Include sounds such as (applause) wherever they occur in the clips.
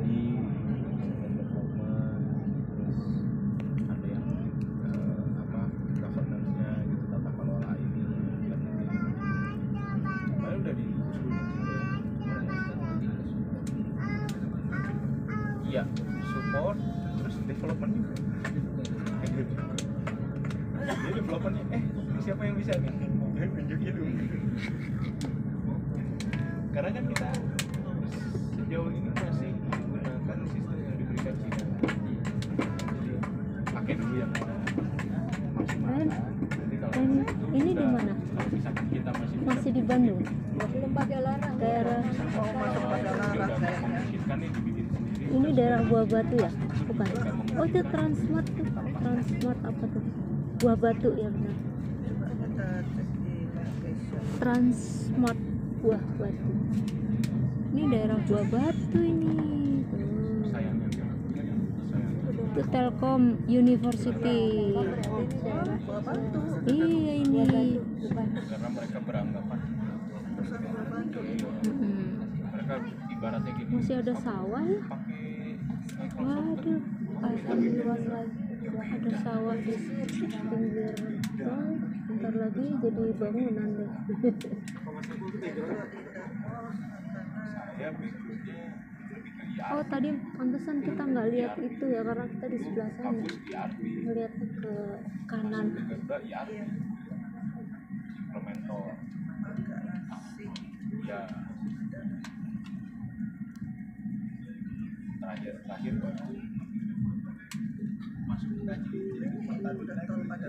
Performa terus ada yang eh, apa governance-nya gitu tata kelola ini dan Padahal udah di Iya, support terus development juga. Jadi developmentnya, eh siapa yang bisa nih? Eh, tunjuk gitu. Karena kan kita sejauh ini ini daerah Buah Batu ya? Bukan. Oh itu Transmart tuh. Transmart apa tuh? Buah Batu ya benar. Transmart Buah Batu. Ini daerah Buah Batu ini. Itu Telkom University. berarti ini daerah Buah Batu Iya ini. karena mereka beranggapan mereka ibaratnya gini Masih ada sawah ya? Luas lagi. Ada sawah di pinggir tol. Bentar lagi jadi bangunan deh. lebih oh tadi pantesan kita nggak lihat itu ya karena kita di sebelah sana. Ngeliat ke kanan. Ya terakhir terakhir pada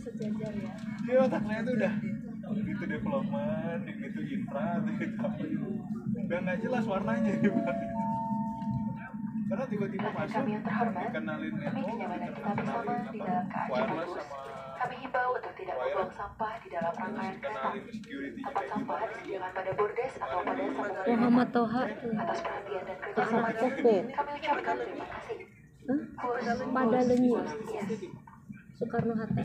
Sejajar ya. dia otaknya tuh udah gitu development gitu infra gitu apa udah nggak jelas warnanya karena tiba-tiba masuk kami yang terhormat, dikenalin Demi network kenyamanan kita dikenalin bersama di apa dalam keadaan wireless bus, sama kami himbau untuk tidak membuang sampah di dalam rangkaian kereta. dikenalin security Tempat sampah disediakan pada bordes atau pada sambungan Muhammad Toha. Atas perhatian dan Koko. kami ucapkan terima kasih. Hah? Pada Lenyi. yes. Soekarno Hatta.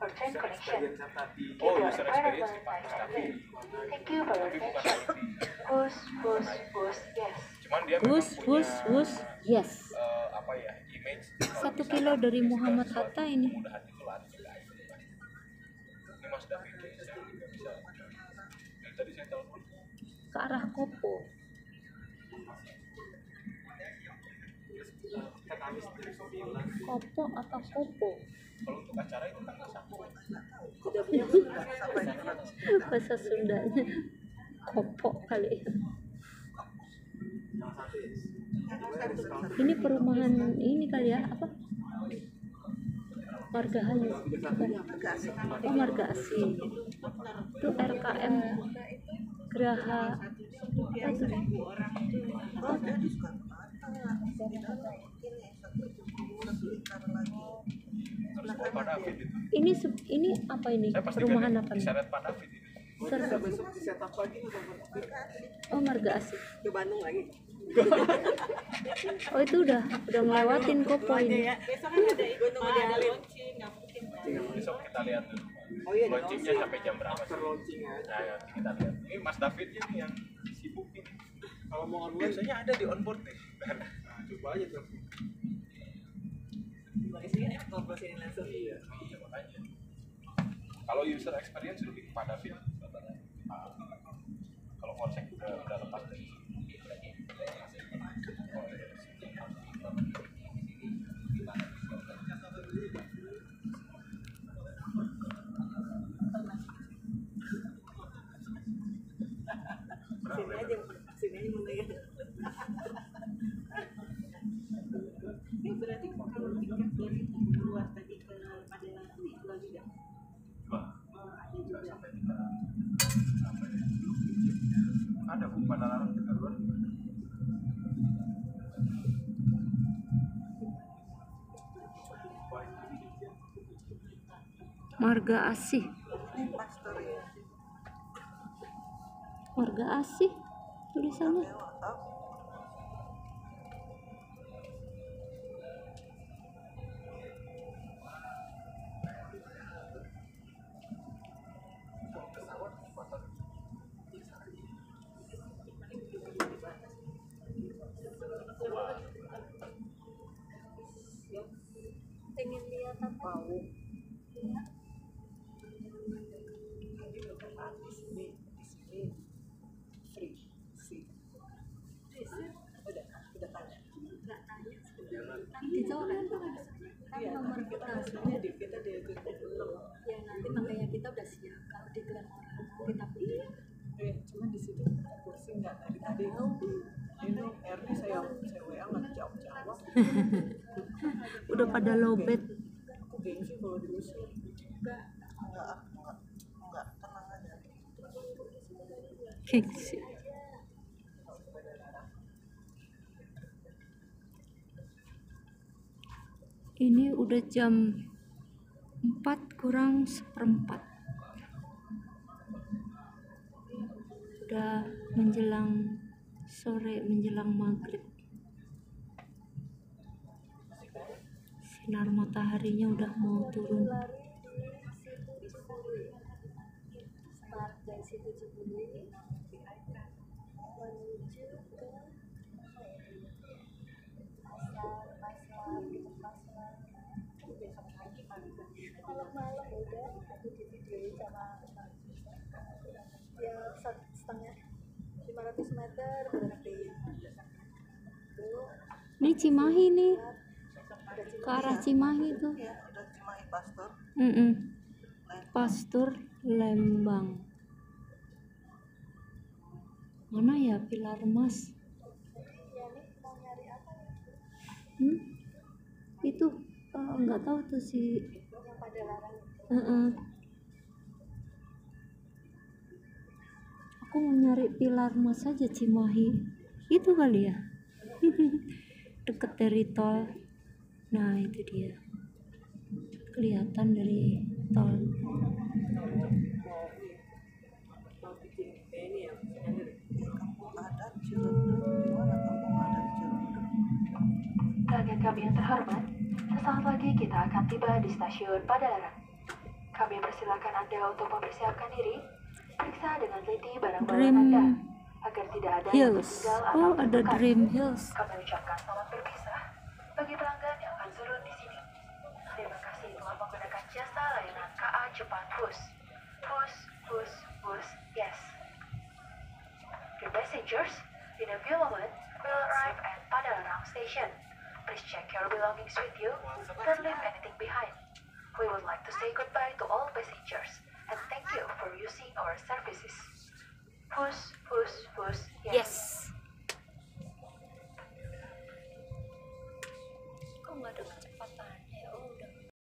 Or train connection. Keep oh your environment nice and clean. Thank you for your attention. Host, host, host, yes. eh, apa ya image Satu kilo dari Muhammad Hatta ini. Mas David Ke arah Kopo. Kopo atau Kopo? kalau untuk acara itu kan satu Bahasa Sundanya. Kopo kali ya. Ini perumahan ini kali ya apa? Marga Hayu. Oh Marga Asih. Itu RKM Hatta ini Ini apa ini? pasti Perumahan apa ini Ser- Oh Marga Asih. ke Bandung lagi. Oh itu udah udah ngelewatin Kopo ini. Besok kan ada Gunung Medalin. besok kita lihat dulu Oh iya, launchingnya sampai jam berapa sih launching ya. nah ya, kita lihat ini Mas Davidnya nih yang sibuk ini Kalau mau online, biasanya ada di onboard nih nah, coba aja tuh. Isinya enak kalau presiden langsung. Iya. Iya, makanya. Kalau user experience lebih kepada David. Ah, kalau konsep udah, udah Marga Asih. pastor ya Marga Asih tulisannya. oh Pau ini udah kan di sini di sini free sih udah udah tanya kan dicoret kan iya nomor tapi kita kita hasilnya di kita diajukan belum. Ya nanti makanya kita udah siap. Kalau diklaim orang kita pilih. Eh cuma di situ kursi nggak? Dari tadi ini RD saya saya WA nggak jawab jawab (laughs) udah pada lobet. Aku gengsi kalau diusir. Enggak enggak enggak enggak tenang aja. Gengsi ini udah jam 4 kurang seperempat. Udah menjelang sore menjelang maghrib. Sinar mataharinya udah mau turun pasar pasar gitu pasar kalau malam udah aku di videoin sama ya satu setengah 500 meter ini Cimahi nih ke arah Cimahi tuh Pastor Mm-mm. Pastur Lembang. Mana ya pilar emas? Hmm? Itu eh, nggak tahu tuh si. Heeh. Aku mau nyari pilar emas aja Cimahi. Itu kali ya. (laughs) Deket dari tol. Nah itu dia. Kelihatan dari tol. ya Pelanggan kami yang terhormat, sesaat lagi kita akan tiba di stasiun Padalarang. Kami persilakan Anda untuk mempersiapkan diri, periksa dengan teliti barang bawaan Dream Anda, agar tidak ada yang Hills. tertinggal atau Oh, ada tertukar. Dream Hills. Kami ucapkan selamat berpisah bagi pelanggan yang akan turun di sini. Terima kasih telah menggunakan jasa layanan KA Jepang Bus. Bus, bus, bus, yes. Dear passengers, in a few moments, we'll arrive at Padalarang Station. Please check your belongings with you. Don't leave anything behind. We would like to say goodbye to all passengers services. Bus, bus, bus, yes. Kok